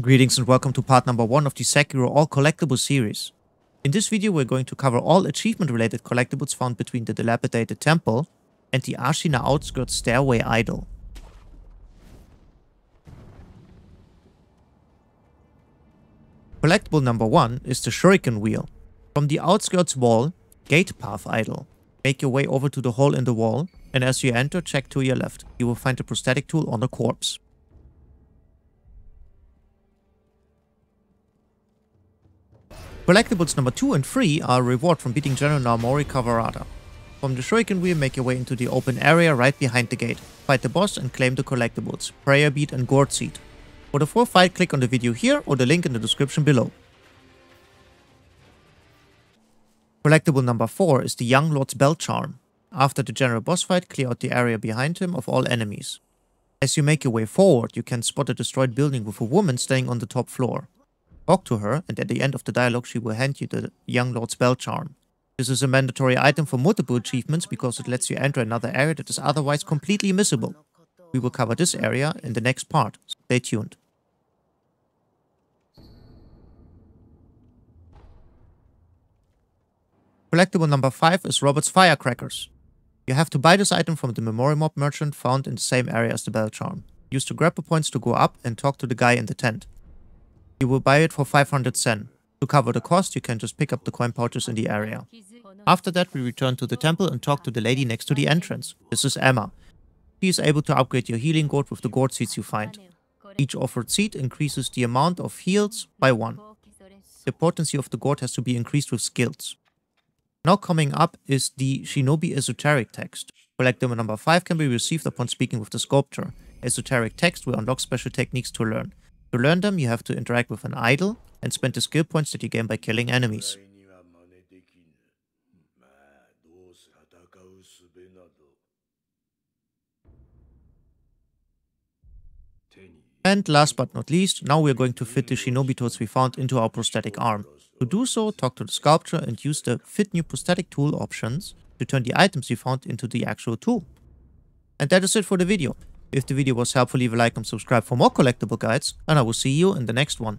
Greetings and welcome to part number 1 of the Sekiro All Collectibles series. In this video we're going to cover all achievement related collectibles found between the dilapidated temple and the Ashina outskirts stairway idol. Collectible number 1 is the Shuriken Wheel. From the outskirts wall, Gate Path idol. Make your way over to the hole in the wall and as you enter check to your left. You will find a prosthetic tool on the corpse. Collectibles number 2 and 3 are a reward from beating General Naomori Kawarada. From the Shuriken Wheel, make your way into the open area right behind the gate. Fight the boss and claim the collectibles, Prayer Bead and Gourd Seed. For the full fight, click on the video here or the link in the description below. Collectible number 4 is the Young Lord's Bell Charm. After the general boss fight, clear out the area behind him of all enemies. As you make your way forward, you can spot a destroyed building with a woman staying on the top floor. Talk to her, and at the end of the dialogue she will hand you the Young Lord's Bell Charm. This is a mandatory item for multiple achievements because it lets you enter another area that is otherwise completely missable. We will cover this area in the next part, so stay tuned. Collectible number 5 is Robert's Firecrackers. You have to buy this item from the Memorial Mob merchant found in the same area as the Bell Charm. Use the grapple points to go up and talk to the guy in the tent. You will buy it for 500 sen. To cover the cost, you can just pick up the coin pouches in the area. After that, we return to the temple and talk to the lady next to the entrance. This is Emma. She is able to upgrade your healing gourd with the gourd seeds you find. Each offered seed increases the amount of heals by 1. The potency of the gourd has to be increased with skills. Now coming up is the Shinobi Esoteric text. Collectible number 5 can be received upon speaking with the sculptor. Esoteric text will unlock special techniques to learn. To learn them, you have to interact with an idol and spend the skill points that you gain by killing enemies. And last but not least, now we are going to fit the shinobi tools we found into our prosthetic arm. To do so, talk to the sculptor and use the fit new prosthetic tool options to turn the items you found into the actual tool. And that is it for the video. If the video was helpful, leave a like and subscribe for more collectible guides, and I will see you in the next one.